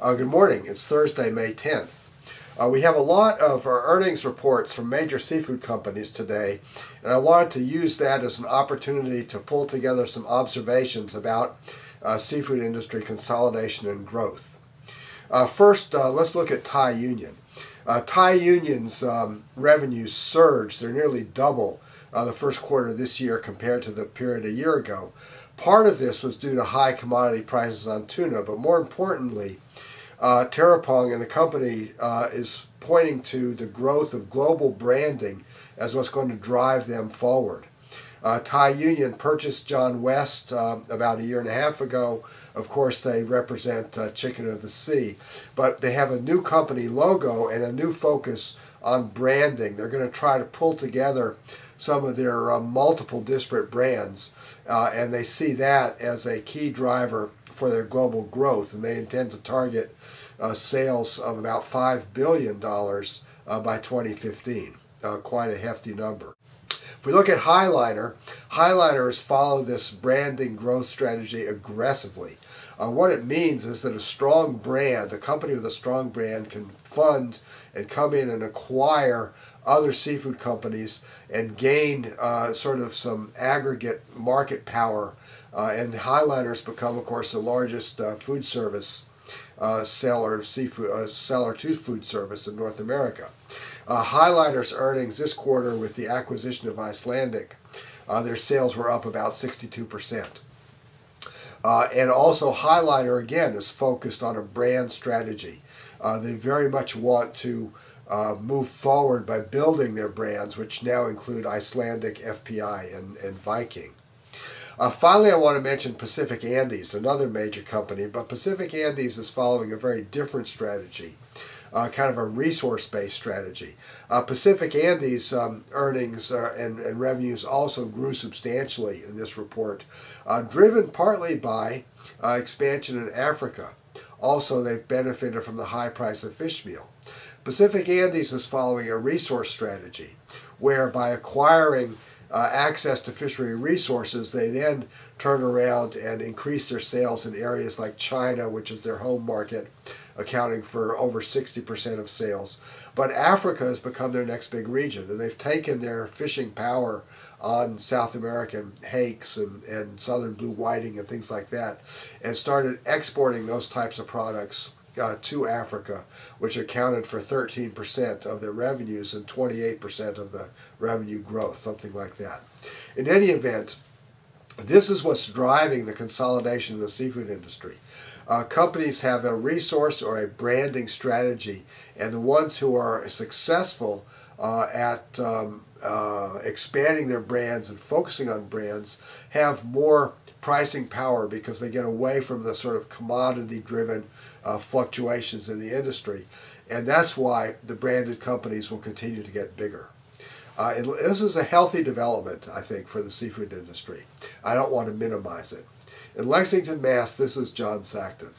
Uh, good morning. It's Thursday, May 10th. Uh, we have a lot of our earnings reports from major seafood companies today, and I wanted to use that as an opportunity to pull together some observations about uh, seafood industry consolidation and growth. Uh, first, uh, let's look at Thai Union. Uh, Thai Union's um, revenues surged. They're nearly double the first quarter of this year compared to the period a year ago. Part of this was due to high commodity prices on tuna, but more importantly, uh, Thiraphong and the company uh, is pointing to the growth of global branding as what's going to drive them forward. Uh, Thai Union purchased John West uh, about a year and a half ago. Of course, they represent uh, Chicken of the Sea, but they have a new company logo and a new focus on branding. They're going to try to pull together some of their uh, multiple disparate brands, uh, and they see that as a key driver for their global growth, and they intend to target uh, sales of about $5 billion uh, by 2015. Uh, quite a hefty number. If we look at High Liner, High Liners follow this branding growth strategy aggressively. Uh, what it means is that a strong brand, a company with a strong brand, can fund and come in and acquire other seafood companies and gain uh, sort of some aggregate market power uh, and High Liners become, of course, the largest uh, food service uh, seller seafood uh, seller to food service in North America. Uh, High Liners earnings this quarter with the acquisition of Icelandic, uh, their sales were up about 62 percent. Uh, and also High Liner again is focused on a brand strategy. Uh, they very much want to uh, move forward by building their brands, which now include Icelandic, FPI, and, and Viking. Uh, finally, I want to mention Pacific Andes, another major company, but Pacific Andes is following a very different strategy. Uh, kind of a resource-based strategy. Uh, Pacific Andes um, earnings uh, and, and, revenues also grew substantially in this report, uh, driven partly by uh, expansion in Africa. Also, they've benefited from the high price of fish meal. Pacific Andes is following a resource strategy, where by acquiring uh, access to fishery resources, they then turn around and increase their sales in areas like China, which is their home market, accounting for over 60% of sales. But Africa has become their next big region, and they've taken their fishing power on South American hakes and, and southern blue whiting and things like that, and started exporting those types of products uh, to Africa, which accounted for 13% of their revenues and 28% of the revenue growth, something like that. In any event, this is what's driving the consolidation of the seafood industry. Uh, companies have a resource or a branding strategy, and the ones who are successful uh, at um, uh, expanding their brands and focusing on brands have more pricing power because they get away from the sort of commodity driven uh, fluctuations in the industry. And that's why the branded companies will continue to get bigger. Uh, this is a healthy development, I think, for the seafood industry. I don't want to minimize it. In Lexington, Mass., this is John Sackton.